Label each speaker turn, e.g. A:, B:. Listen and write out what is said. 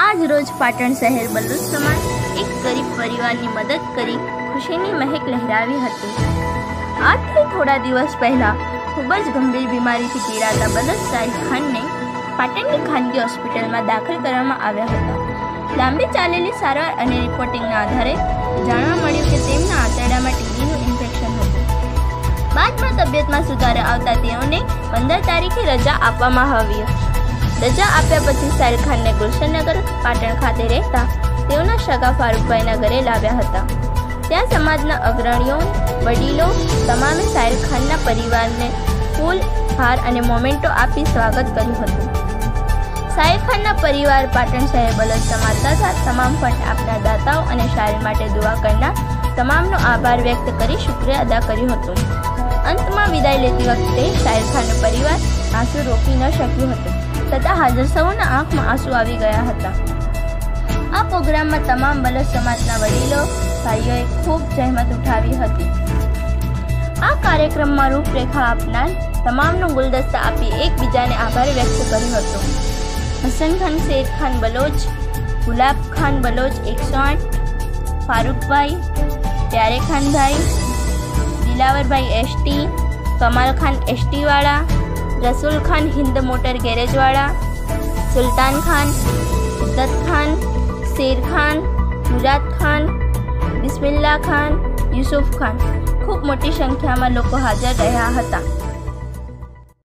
A: આજ રોજ પાટણ શહેર બલુચ સમાજ એક ગરીબ પરિવારની મદદ કરી ખુશીની મહેક લહેરાવી હતી. આજથી થોડા દિવસ પહેલા ખૂબ જ ગંભીર બીમારીથી પીડાતા બલચ સાહિબ ખાનને પાટણની ખાનગી હોસ્પિટલમાં દાખલ કરવામાં આવ્યા હતા. લાંબી ચાલેલી સારવાર અને રિપોર્ટિંગના આધારે જાણવા મળ્યું કે તેમના આંતરડામાં ટીબીનું ઇન્ફેક્શન હતું. બાદમાં તબિયતમાં સુધારો આવતા તેઓને પંદર તારીખે રજા આપવામાં આવી રજા આપ્યા પછી શાહરુખ ખાનને ગુલશનનગર, પાટણ ખાતે રહેતા તેઓના સગા ફારૂકભાઈના ઘરે લાવ્યા હતા. ત્યાં સમાજના અગ્રણીઓ, વડીલો તમામે શાહરુખ ખાનના પરિવારને ફૂલ હાર અને મોમેન્ટો આપી સ્વાગત કર્યું હતું. શાહરુખ ખાનના પરિવાર પાટણ શહેર બલદ સમાજ તથા તમામ ફંડ આપનાર દાતાઓ અને શાયર માટે દુઆ કરનાર તમામનો આભાર વ્યક્ત કરી શુક્રિયા અદા કર્યું હતું. અંતમાં વિદાય લેતી વખતે શાયર ખાનનો પરિવાર આંસુ રોકી ન શક્યું હતું. તથા હાજર સૌના આંખમાં આંસુ આવી ગયા હતા. આ પ્રોગ્રામમાં તમામ બલદ સમાજના વડીલો, ભાઈઓએ ખૂબ જહેમત ઉઠાવી હતી. આ કાર્યક્રમમાં રૂપરેખા આપનાર તમામનો ગુલદસ્તા આપી એકબીજાને આભાર વ્યક્ત કર્યો હતો. હસન ખાન શેર ખાન બલોચ, ગુલાબ ખાન બલોચ એકસો આઠ, ફારૂકભાઈ, પ્યારે ખાનભાઈ, દિલાવરભાઈ એસટી, કમાલ ખાન એસટીવાળા રસુલ ખાન હિન્દ મોટર ગેરેજવાળા સુલતાન ખાન ઇદ્દત ખાન શેર ખાન મુરાદ ખાન બિસ્મિલ્લા ખાન યુસુફ ખાન ખૂબ મોટી સંખ્યામાં લોકો હાજર રહ્યા હતા